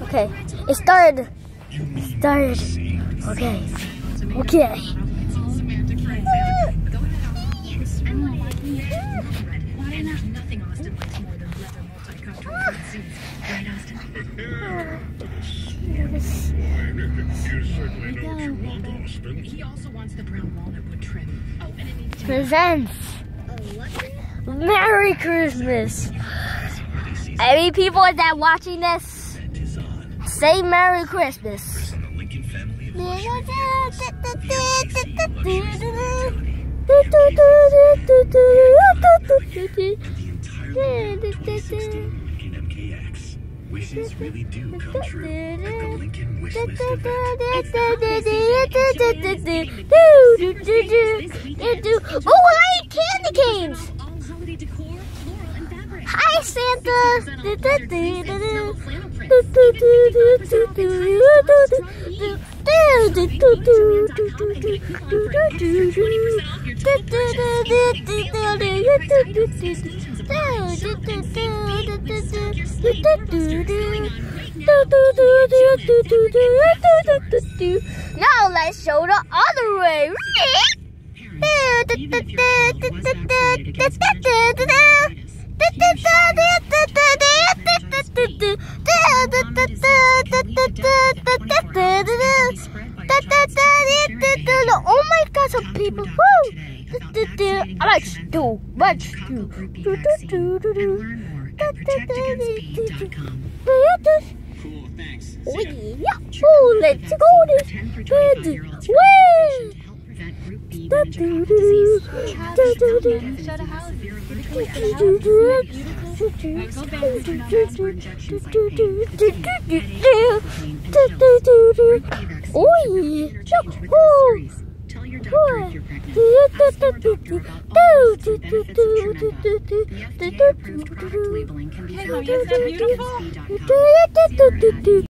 Okay, it started. It started. Okay. Okay. He also wants the brown walnut wood trim. Oh, and it needs to Presents. Merry Christmas. Any people that watching this, say Merry Christmas. Wishes really do come true at the Lincoln Wish List event. Oh, I eat candy canes. all holiday decor, floral, and fabric. Hi, Santa. Now let's show the other way. Oh my god, some people. Woo! I like stew. Much stew. Cool, thanks. Yeah. Let's go this. Woo! Oi! Tell your doctor if you're pregnant. Ask your doctor about all the benefits of Trenibol. The FDA-approved product labeling can be found at Hey,